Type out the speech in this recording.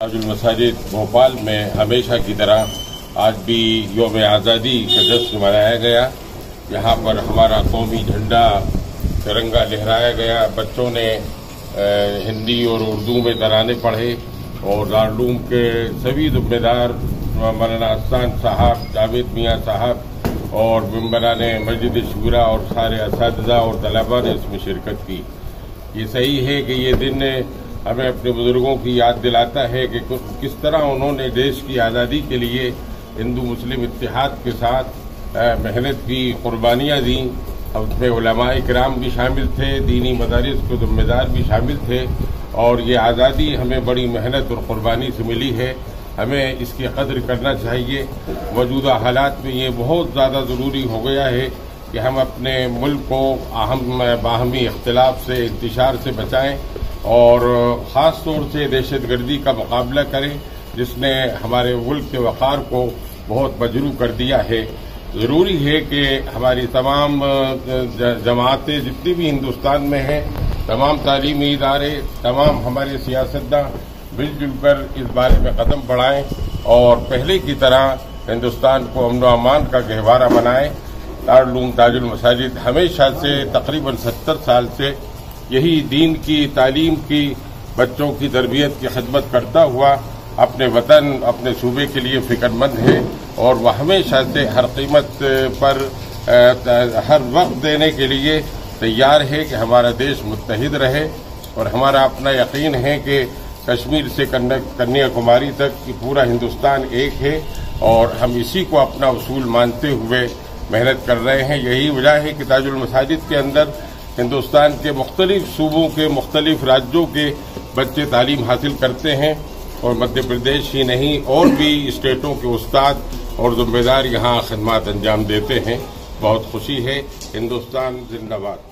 آج المساجد بھوپال میں ہمیشہ کی طرح آج بھی یوم آزادی کا جشن منایا گیا۔ یہاں پر ہمارا قومی جھنڈا ترنگا لہرایا گیا۔ بچوں نے ہندی اور اردو میں ترانے پڑھے اور دارالعلوم کے سبھی ذمہ دار مولانا اسان صاحب، جاوید میاں صاحب اور ممبران مسجد شورا اور سارے اساتذہ اور طلباء نے اس میں شرکت کی۔ یہ صحیح ہے کہ یہ دن ہمیں اپنے بزرگوں کی یاد دلاتا ہے کہ کس طرح انہوں نے دیش کی آزادی کے لیے ہندو مسلم اتحاد کے ساتھ محنت کی قربانیاں دیں۔ اس میں علماء اکرام بھی شامل تھے، دینی مدارس کے ذمہ دار بھی شامل تھے۔ اور یہ آزادی ہمیں بڑی محنت اور قربانی سے ملی ہے۔ ہمیں اس کی قدر کرنا چاہیے۔ موجودہ حالات میں یہ بہت زیادہ ضروری ہو گیا ہے۔ کہ ہم اپنے ملک کو اہم باہمی اختلاف سے، انتشار سے بچائیں اور خاص طور سے دہشت گردی کا مقابلہ کریں، جس نے ہمارے ملک کے وقار کو بہت مجروح کر دیا ہے۔ ضروری ہے کہ ہماری تمام جماعتیں جتنی بھی ہندوستان میں ہیں، تمام تعلیمی ادارے، تمام ہمارے سیاستداں مل جل کر اس بارے میں قدم بڑھائیں اور پہلے کی طرح ہندوستان کو امن و امان کا گہوارہ بنائیں۔ دارالعلوم تاج المساجد ہمیشہ سے تقریباً ستر سال سے یہی دین کی، تعلیم کی، بچوں کی تربیت کی خدمت کرتا ہوا اپنے وطن، اپنے صوبے کے لیے فکر مند ہے اور وہ ہمیشہ سے ہر قیمت پر ہر وقت دینے کے لیے تیار ہے کہ ہمارا دیش متحد رہے اور ہمارا اپنا یقین ہے کہ کشمیر سے کنیا کماری تک پورا ہندوستان ایک ہے اور ہم اسی کو اپنا اصول مانتے ہوئے محنت کر رہے ہیں۔ یہی وجہ ہے کہ تاج المساجد کے اندر ہندوستان کے مختلف صوبوں کے مختلف راجوں کے بچے تعلیم حاصل کرتے ہیں اور مدھیہ پردیش ہی نہیں، اور بھی اسٹیٹوں کے استاد اور ذمہ دار یہاں خدمات انجام دیتے ہیں۔ بہت خوشی ہے۔ ہندوستان زندہ باد۔